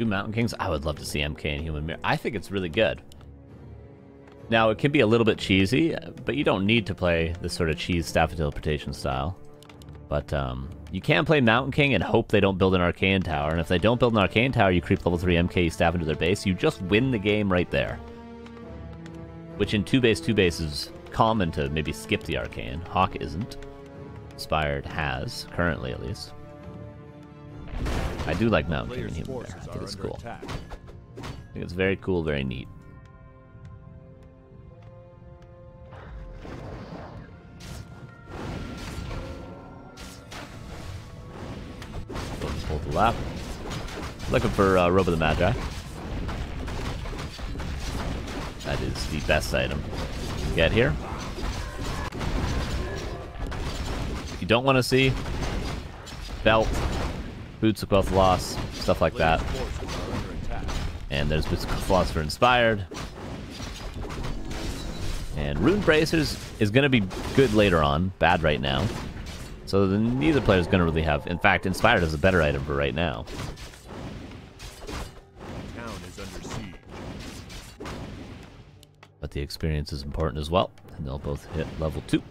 Two Mountain Kings? I would love to see MK and Human Mirror. I think it's really good. Now, it can be a little bit cheesy, but you don't need to play this sort of cheese staff interpretation style. But um, you can play Mountain King and hope they don't build an Arcane Tower. And if they don't build an Arcane Tower, you creep level 3 MK, staff into their base. You just win the game right there. Which in 2 base, 2 base is common to maybe skip the Arcane. Hawk isn't. Inspired has, currently at least. I do like Mountain King and Human Bear. I think it's cool. I think it's very cool, very neat. Pull the lap. Looking for uh, Robe of the Magi. That is the best item. You can get here. You don't want to see belt, boots of Quel'Thalas, stuff like that. And there's boots of Quel'Thalas for inspired. And Rune Bracers is going to be good later on, bad right now. So the, neither player is going to really have... In fact, Inspired is a better item for right now. But the experience is important as well. And they'll both hit level 2.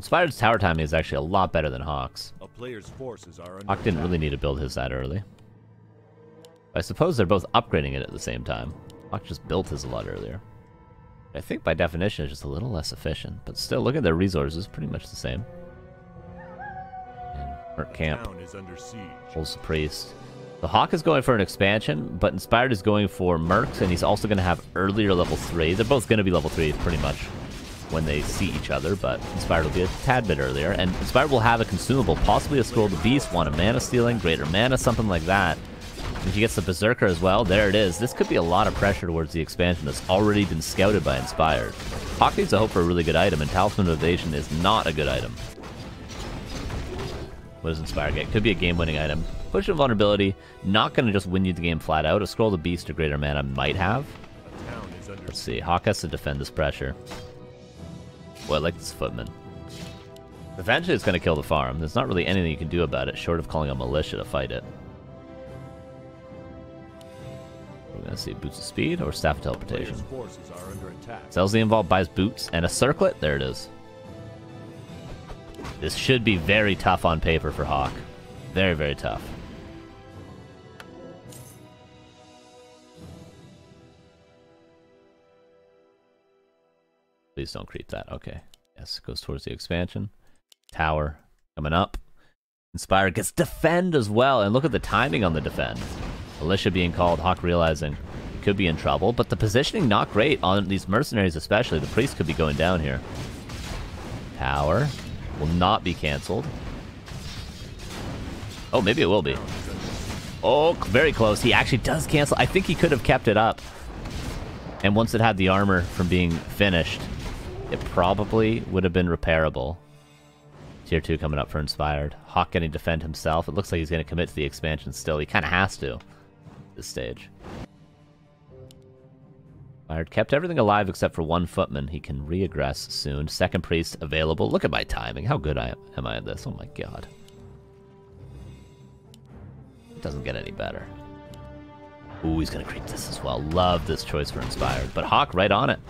Inspired's tower timing is actually a lot better than Hawk's. A player's forces are Hawk didn't really need to build his that early. I suppose they're both upgrading it at the same time. Hawk just built his a lot earlier. I think by definition it's just a little less efficient, but still, look at their resources, pretty much the same. And Merc Camp holds the Priest. The Hawk is going for an expansion, but Inspired is going for Mercs, and he's also going to have earlier level 3. They're both going to be level 3 pretty much when they see each other, but Inspired will be a tad bit earlier. And Inspired will have a consumable, possibly a Scroll of the Beast, one of Mana Stealing, Greater Mana, something like that. If he gets the Berserker as well, there it is. This could be a lot of pressure towards the expansion that's already been scouted by Inspired. Hawk needs to hope for a really good item, and Talisman of Evasion is not a good item. What does Inspire get? Could be a game-winning item. Push and Vulnerability, not going to just win you the game flat out. A Scroll of the Beast or Greater Mana might have. Let's see. Hawk has to defend this pressure. Boy, I like this Footman. Eventually it's going to kill the farm. There's not really anything you can do about it, short of calling a militia to fight it. We're going to see Boots of Speed or Staff of Teleportation. Sells the involved, buys Boots and a Circlet. There it is. This should be very tough on paper for Hawk. Very, very tough. Please don't creep that. Okay. Yes, goes towards the expansion. Tower coming up. Inspire gets defend as well. And look at the timing on the defend. Militia being called, Hawk realizing he could be in trouble, but the positioning not great on these mercenaries especially. The priest could be going down here. Tower will not be cancelled. Oh, maybe it will be. Oh, very close. He actually does cancel. I think he could have kept it up. And once it had the armor from being finished, it probably would have been repairable. Tier 2 coming up for Inspired. Hawk getting defend himself. It looks like he's going to commit to the expansion still. He kind of has to this stage. Inspired kept everything alive except for one footman. He can reaggress soon. Second priest available. Look at my timing. How good I am I at this? Oh my god. It doesn't get any better. Ooh, he's gonna creep this as well. Love this choice for Inspired. But Hawk right on it.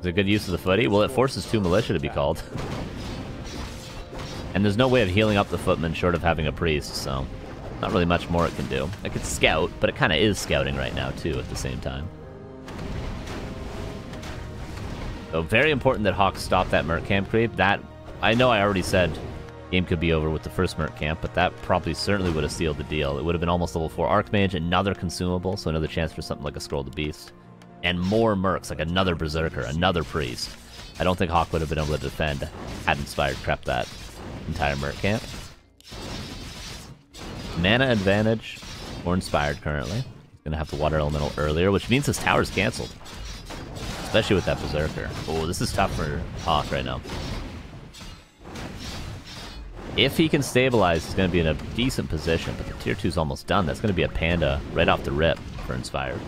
Is it good use of the footy? Well, it forces two militia to be called. and there's no way of healing up the footman short of having a priest, so not really much more it can do. It could scout, but it kind of is scouting right now, too, at the same time. So very important that Hawk stop that Merc Camp creep. That, I know I already said game could be over with the first Merc Camp, but that probably certainly would have sealed the deal. It would have been almost level 4 Archmage, another consumable, so another chance for something like a Scroll the Beast and more mercs, like another Berserker, another Priest. I don't think Hawk would have been able to defend had Inspired prepped that entire merc camp. Mana advantage or Inspired currently. He's going to have the Water Elemental earlier, which means his tower's cancelled. Especially with that Berserker. Oh, this is tough for Hawk right now. If he can stabilize, he's going to be in a decent position, but the tier 2 is almost done. That's going to be a Panda right off the rip for Inspired.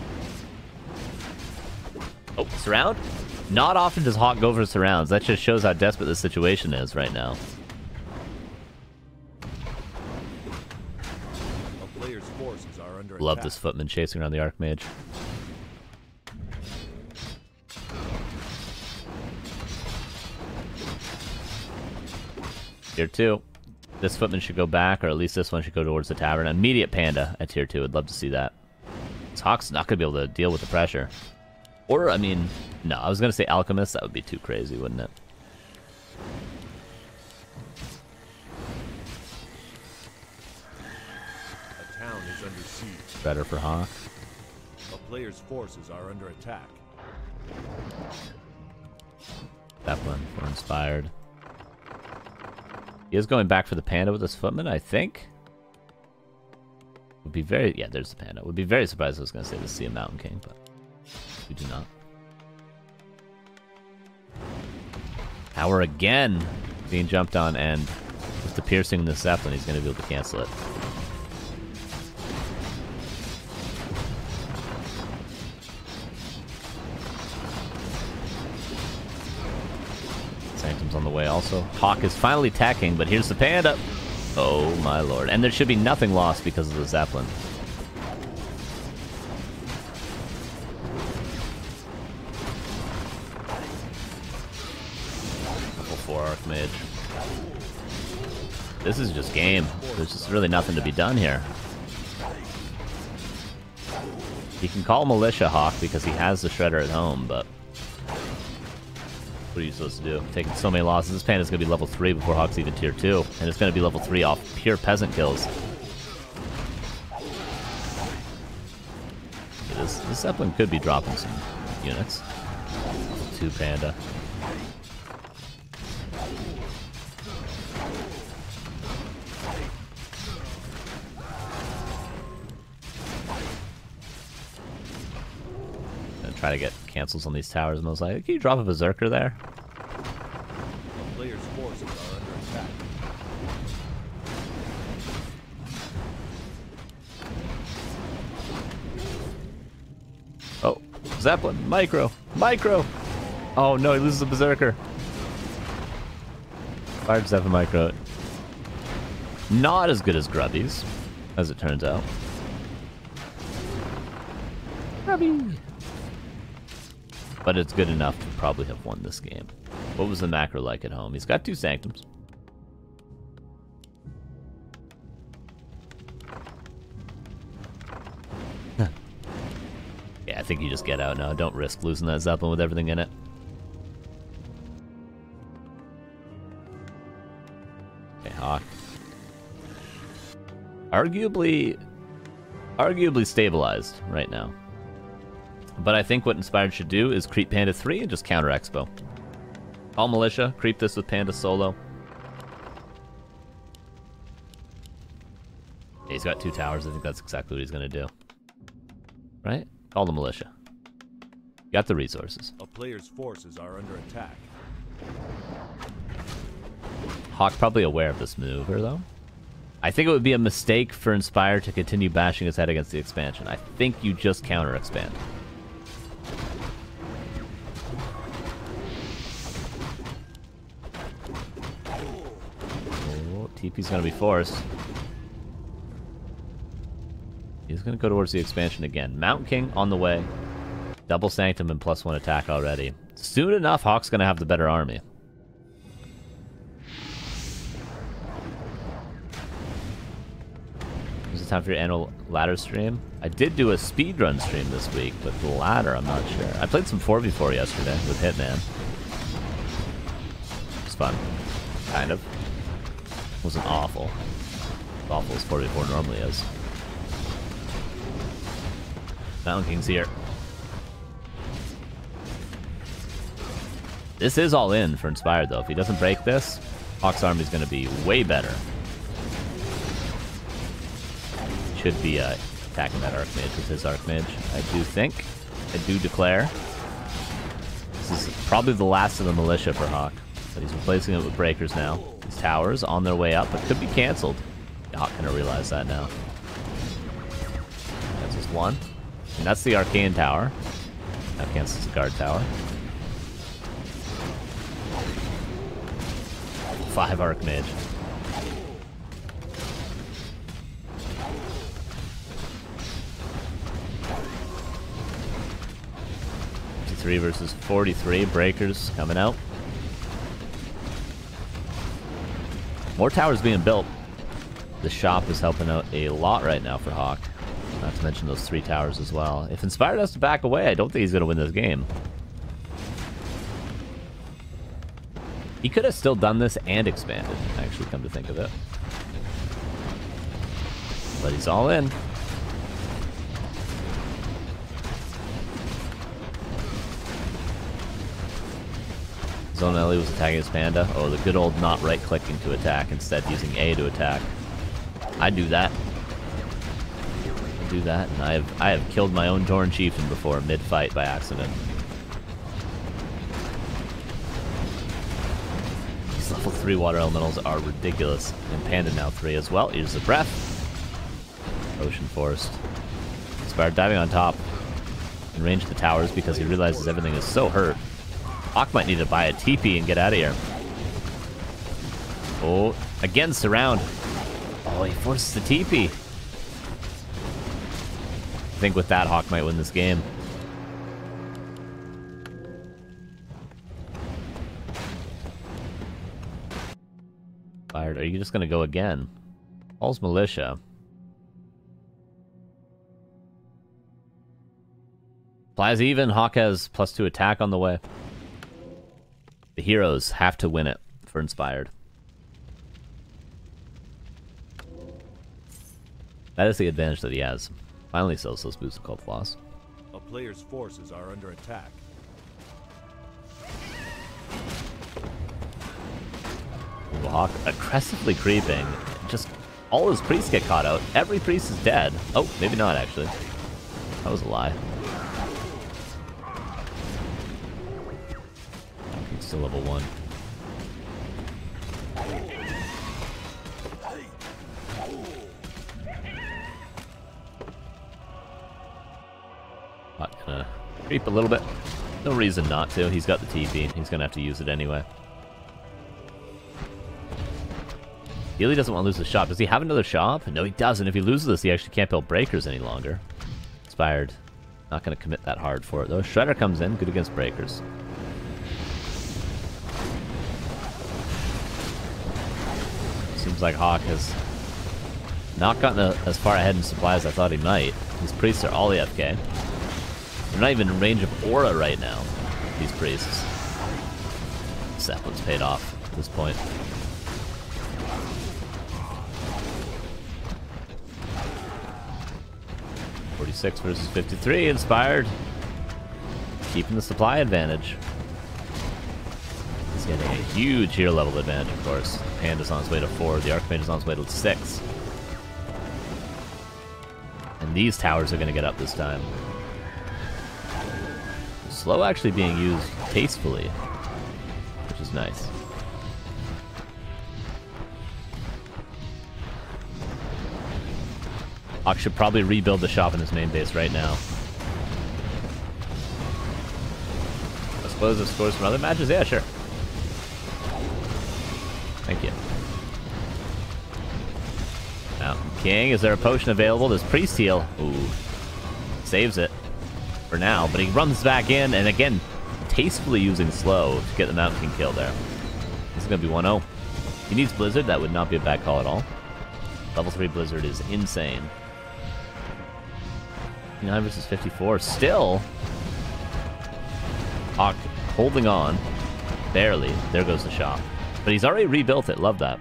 Oh, surround? Not often does Hawk go for surrounds. That just shows how desperate the situation is right now. Love this footman chasing around the Archmage. Tier 2. This footman should go back, or at least this one should go towards the tavern. Immediate panda at tier 2. I'd love to see that. This Hawk's not going to be able to deal with the pressure. Or, I mean, no, I was going to say Alchemist. That would be too crazy, wouldn't it? A town is under siege. Better for Hawk. A player's forces are under attack. Zeppelin for inspired. He is going back for the panda with his footman, I think. Would be very yeah, there's the panda. Would be very surprised I was gonna say to see a Mountain King, but we do not. Power again being jumped on and with the piercing in the Zeppelin, he's gonna be able to cancel it. Sanctum's on the way also. Hawk is finally attacking, but here's the panda. Oh my lord. And there should be nothing lost because of the Zeppelin. This is just game. There's just really nothing to be done here. He can call Militia Hawk because he has the Shredder at home, but... What are you supposed to do? Taking so many losses. This Panda's to be level 3 before Hawk's even tier 2. And it's to be level 3 off pure peasant kills. This, this Zeppelin could be dropping some units. Level 2 Panda. Try to get cancels on these towers, and I was like, can you drop a Berserker there? Oh, Zeppelin, micro, micro! Oh no, he loses a Berserker. Fired Zeppelin micro. Not as good as Grubby's, as it turns out. Grubby! But it's good enough to probably have won this game. What was the macro like at home? He's got two Sanctums. yeah, I think you just get out now. Don't risk losing that Zeppelin with everything in it. Okay, Hawk. Arguably, arguably stabilized right now. But I think what Inspired should do is creep Panda 3 and just counter Expo. All Militia, creep this with Panda solo. Yeah, he's got two towers. I think that's exactly what he's going to do. Right? Call the Militia. got the resources. A player's forces are under attack. Hawk probably aware of this maneuver, though. I think it would be a mistake for Inspire to continue bashing his head against the expansion. I think you just counter TP's gonna be forced. He's gonna go towards the expansion again. Mountain King on the way. Double Sanctum and plus one attack already. Soon enough, Hawk's gonna have the better army. Is it time for your annual ladder stream? I did do a speedrun stream this week, but the ladder, I'm not sure. I played some 4v4 yesterday with Hitman. It's fun. Kind of wasn't awful. Awful as 44 normally is. Mountain King's here. This is all in for Inspired, though. If he doesn't break this, Hawk's Army is going to be way better. Should be uh, attacking that Archmage with his Archmage, I do think. I do declare. This is probably the last of the Militia for Hawk. But he's replacing it with Breakers now towers on their way up, but could be canceled. Not gonna realize that now. That's just one. And that's the Arcane Tower. That cancels the guard tower. Five Archmage. Fifty-three versus forty-three. Breakers coming out. More towers being built. The shop is helping out a lot right now for Hawk. Not to mention those three towers as well. If Inspired has to back away, I don't think he's going to win this game. He could have still done this and expanded, actually, come to think of it. But he's all in. Zonelli was attacking his panda. Oh, the good old not right-clicking to attack, instead using A to attack. I do that. I do that, and I have I have killed my own Tauren Chieftain before mid-fight by accident. These level 3 water elementals are ridiculous. And Panda now 3 as well. Here's the breath. Ocean Forest. Inspired diving on top. In range the towers because he realizes everything is so hurt. Hawk might need to buy a TP and get out of here. Oh, again, surround. Oh, he forces the TP. I think with that, Hawk might win this game. Fired. Are you just going to go again? All's Militia. Flies even. Hawk has plus two attack on the way. The heroes have to win it for Inspired. That is the advantage that he has. Finally sells those boots of Quel'Thalas. A player's forces are under attack. Hawk aggressively creeping. Just all his priests get caught out. Every priest is dead. Oh, maybe not actually. That was a lie. Still level one. Not gonna creep a little bit. No reason not to. He's got the TP. He's gonna have to use it anyway. Healy doesn't want to lose the shop. Does he have another shop? No, he doesn't. If he loses this, he actually can't build breakers any longer. Inspired. Not going to commit that hard for it, though. Shredder comes in. Good against breakers. Seems like Hawk has not gotten a, as far ahead in supply as I thought he might. These priests are all the AFK. They're not even in range of aura right now, these priests. Zeppelin's paid off at this point. Forty-six versus fifty-three, inspired. Keeping the supply advantage. Getting a huge hero level advantage, of course. Panda's on his way to four, the Archmage is on his way to six. And these towers are going to get up this time. Slow actually being used tastefully, which is nice. Hawk should probably rebuild the shop in his main base right now. I suppose it scores from other matches? Yeah, sure. King, is there a potion available? There's Priest Heal. Ooh. Saves it for now, but he runs back in, and again, tastefully using slow to get the Mountain King kill there. This is going to be 1-0. He needs Blizzard. That would not be a bad call at all. Level 3 Blizzard is insane. 59 versus 54. Still, Hawk holding on. Barely. There goes the shop. But he's already rebuilt it. Love that.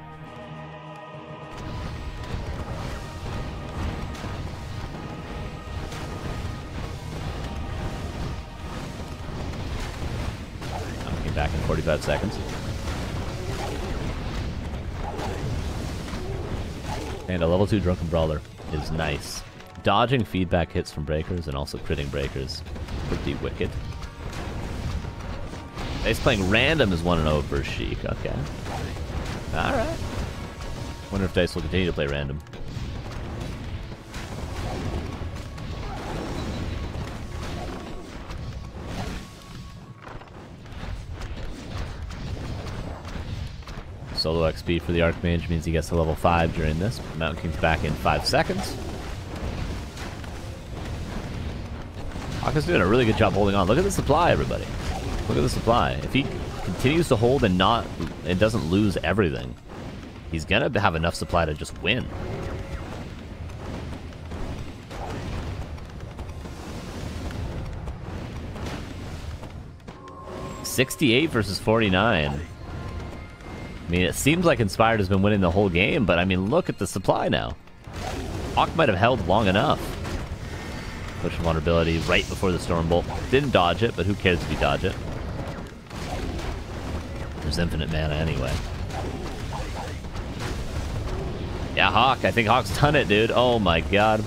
45 seconds. And a level 2 Drunken Brawler is nice. Dodging feedback hits from breakers and also critting breakers. Pretty wicked. He's playing random as 1 0 versus Sheik. Okay. Alright. Wonder if Dice will continue to play random. Solo XP for the Archmage means he gets to level 5 during this. Mountain King's back in 5 seconds. Aka's doing a really good job holding on. Look at the supply, everybody. Look at the supply. If he continues to hold and not and doesn't lose everything, he's gonna have enough supply to just win. Sixty-eight versus forty-nine. I mean, it seems like Inspired has been winning the whole game, but I mean, look at the supply now. Hawk might have held long enough. Push vulnerability right before the Storm Bolt. Didn't dodge it, but who cares if you dodge it? There's infinite mana anyway. Yeah, Hawk. I think Hawk's done it, dude. Oh my god.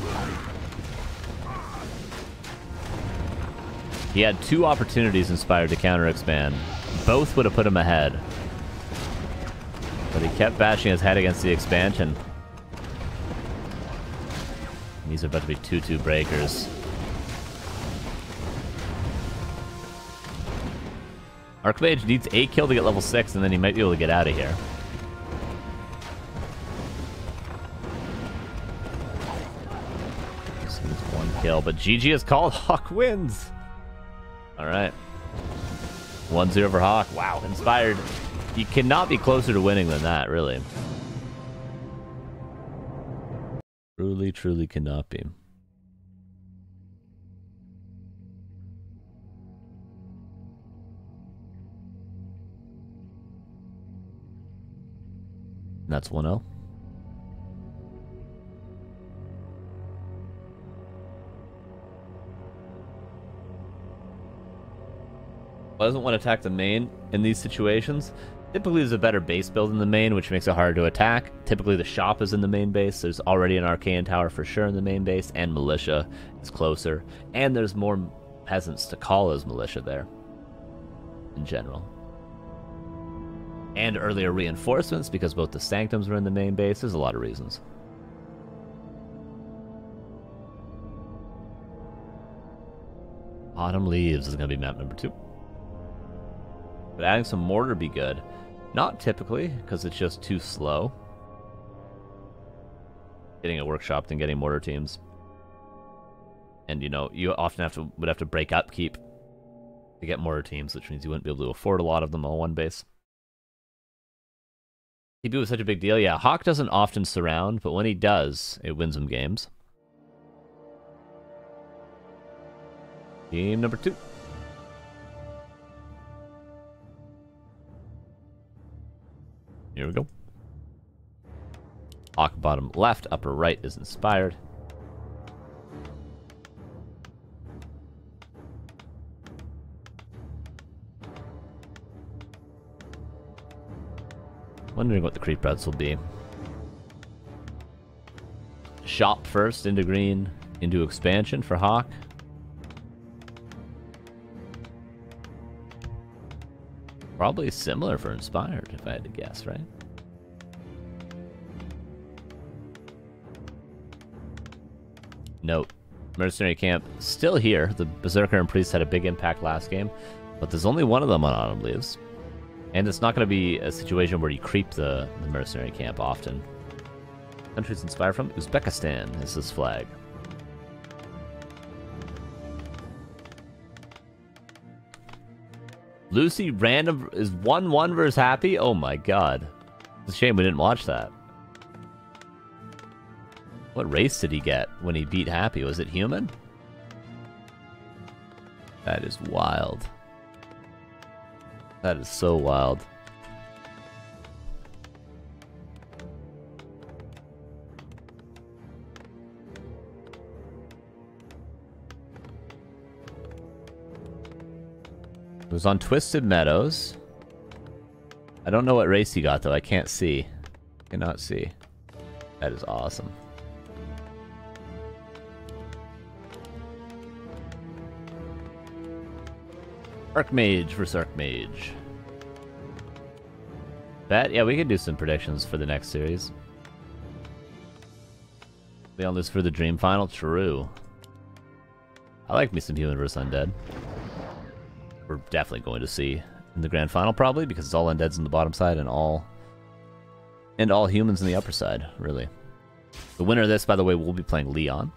He had two opportunities inspired to counter expand. Both would have put him ahead. But he kept bashing his head against the expansion. These are about to be 2-2 breakers. Archmage needs a kill to get level 6, and then he might be able to get out of here. Just needs one kill, but GG is called. Hawk wins! Alright. 1-0 for Hawk. Wow, inspired. You cannot be closer to winning than that, really. Truly, truly cannot be. That's 1 0. Doesn't want to attack the main in these situations. Typically, there's a better base build in the main, which makes it harder to attack. Typically, the shop is in the main base. There's already an arcane tower for sure in the main base, and militia is closer. And there's more peasants to call as militia there, in general and earlier reinforcements because both the sanctums were in the main base. There's a lot of reasons. Autumn Leaves is going to be map number two. But adding some mortar be good. Not typically, because it's just too slow. Getting a workshop than getting mortar teams. And you know, you often have to would have to break upkeep to get mortar teams, which means you wouldn't be able to afford a lot of them on one base. TP was such a big deal. Yeah, Hawk doesn't often surround, but when he does, it wins him games. Game number two. Here we go. Hawk bottom left, upper right is inspired. Wondering what the creep routes will be. Shop first into green, into expansion for Hawk. Probably similar for Inspired, if I had to guess, right? Note, Mercenary Camp still here. The Berserker and Priest had a big impact last game, but there's only one of them on Autumn Leaves. And it's not going to be a situation where you creep the, the mercenary camp often. Countries inspired from Uzbekistan is this flag. Lucy random is 1-1 versus Happy? Oh my god. It's a shame we didn't watch that. What race did he get when he beat Happy? Was it human? That is wild. That is so wild. It was on Twisted Meadows. I don't know what race he got though. I can't see. Cannot see. That is awesome. Archmage versus Archmage. Bet? Yeah, we could do some predictions for the next series. We on this for the Dream Final? True. I like me some Human vs. Undead. We're definitely going to see in the Grand Final, probably, because it's all Undeads on the bottom side and all And all humans in the upper side, really. The winner of this, by the way, will be playing Leon.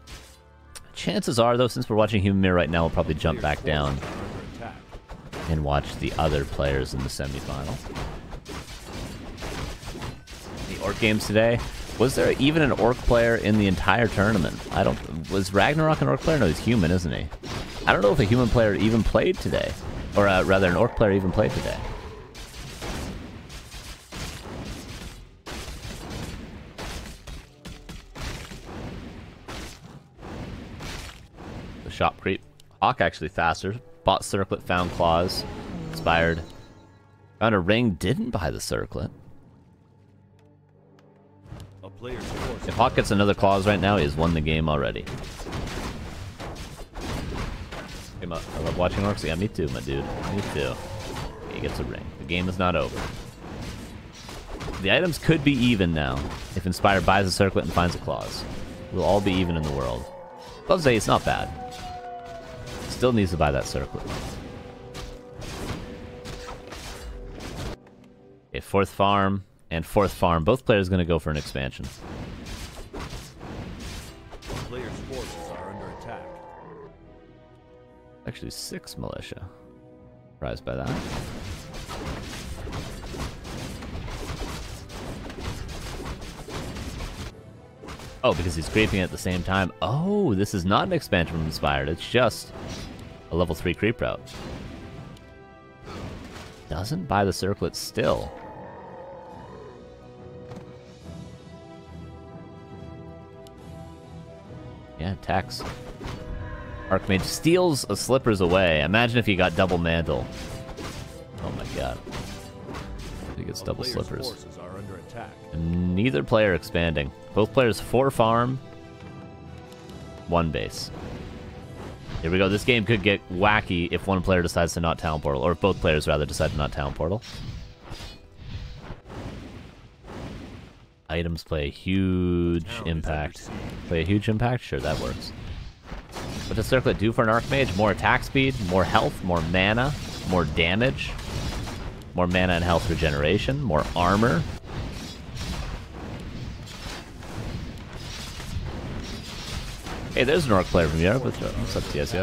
Chances are, though, since we're watching Human Mirror right now, we'll probably jump back down and watch the other players in the semifinal. The Orc games today. Was there even an Orc player in the entire tournament? I don't... Was Ragnarok an Orc player? No, he's human, isn't he? I don't know if a human player even played today. Or uh, rather, an Orc player even played today. The shop creep. Hawk actually faster. Bought circlet, found claws. Inspired. Found a ring, didn't buy the circlet. If Hawk gets another claws right now, he has won the game already. I love watching orcs. Yeah, me too, my dude. Me too. He gets a ring. The game is not over. The items could be even now if Inspired buys a circlet and finds a claws. We'll all be even in the world. Gloves say it's not bad. Still needs to buy that circlet. Okay, fourth farm and fourth farm. Both players going to go for an expansion. Actually, six militia. Surprised by that. Oh, because he's creeping at the same time. Oh, this is not an expansion from Inspired. It's just a level 3 creep route. Doesn't buy the circlet still. Yeah, attacks. Archmage steals a slippers away. Imagine if he got double mantle. Oh my god. He gets double slippers. And neither player expanding. Both players four farm, one base. Here we go. This game could get wacky if one player decides to not town portal, or if both players rather decide to not town portal. Items play a huge impact. Play a huge impact? Sure, that works. What does Circlet do for an Archmage? More attack speed, more health, more mana, more damage, more mana and health regeneration, more armor. Hey, there's an Orc player from Europe. What's up, TS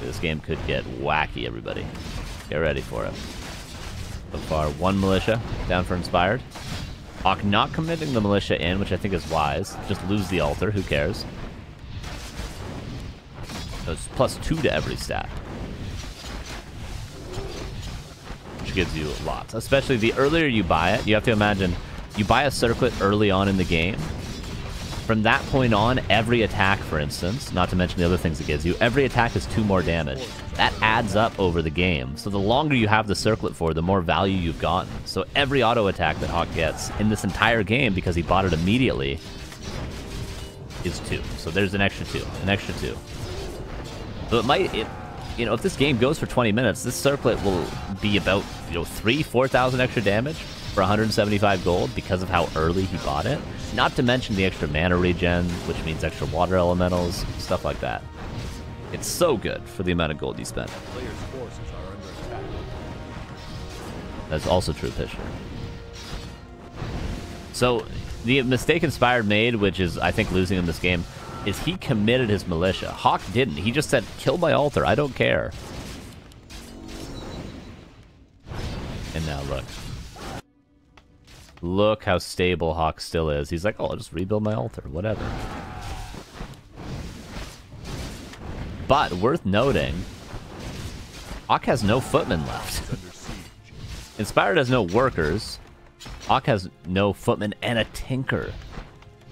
This game could get wacky, everybody. Get ready for it. So far, one militia down for Inspired. Hawk not committing the militia in, which I think is wise. Just lose the altar, who cares? So it's plus two to every stat. Which gives you lots. Especially the earlier you buy it, you have to imagine, you buy a circlet early on in the game, from that point on, every attack, for instance, not to mention the other things it gives you, every attack is two more damage. That adds up over the game. So the longer you have the circlet for, the more value you've gotten. So every auto attack that Hawk gets in this entire game, because he bought it immediately, is two. So there's an extra two, an extra two. So it might, it, you know, if this game goes for 20 minutes, this circlet will be about, you know, three, 4,000 extra damage for 175 gold because of how early he bought it. Not to mention the extra mana regen, which means extra water elementals, stuff like that. It's so good for the amount of gold you spend. That's also true, Pisher. So, the mistake Inspired made, which is, I think, losing in this game, is he committed his militia. Hawk didn't. He just said, kill my altar, I don't care. And now look. Look how stable Hawk still is. He's like, oh, I'll just rebuild my altar, whatever. But, worth noting, Hawk has no footmen left. Inspired has no workers. Hawk has no footmen and a tinker.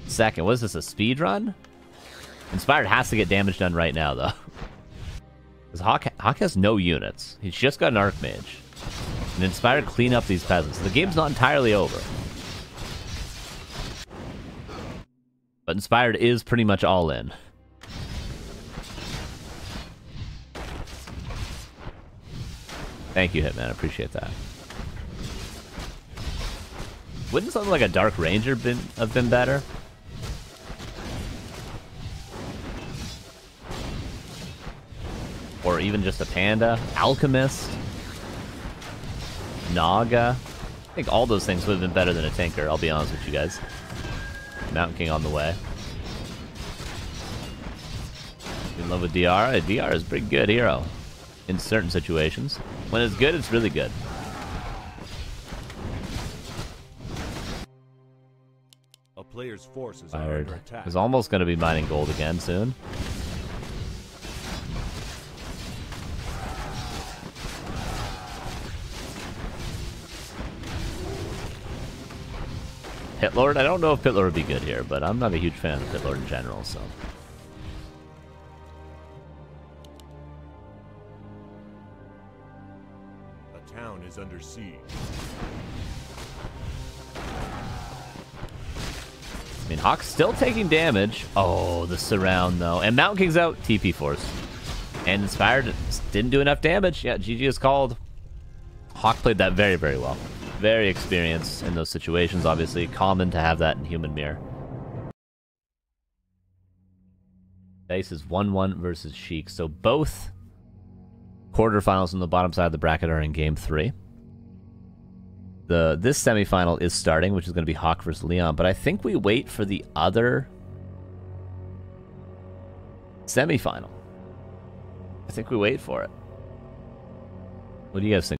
Second, what is this, a speed run? Inspired has to get damage done right now, though. Because Hawk, Hawk has no units. He's just got an Archmage and inspire to clean up these peasants. The game's not entirely over. But Inspired is pretty much all in. Thank you, Hitman. I appreciate that. Wouldn't something like a Dark Ranger been, have been better? Or even just a Panda? Alchemist? Naga. I think all those things would have been better than a tinker, I'll be honest with you guys. Mountain King on the way. In love with DR? DR is a pretty good hero in certain situations. When it's good, it's really good. A player's Fired. under attack. Is almost going to be mining gold again soon. Pitlord? I don't know if Pitlord would be good here, but I'm not a huge fan of Pitlord in general, so... A town is under siege. I mean, Hawk's still taking damage. Oh, the surround, though. And Mountain King's out. TP Force. And Inspired didn't do enough damage. Yeah, GG is called. Hawk played that very, very well. Very experienced in those situations, obviously. Common to have that in Human Mirror. Base is 1-1 versus Sheik. So both quarterfinals on the bottom side of the bracket are in Game 3 the this semifinal is starting, which is going to be Hawk versus Leon. But I think we wait for the other semifinal. I think we wait for it. What do you guys think?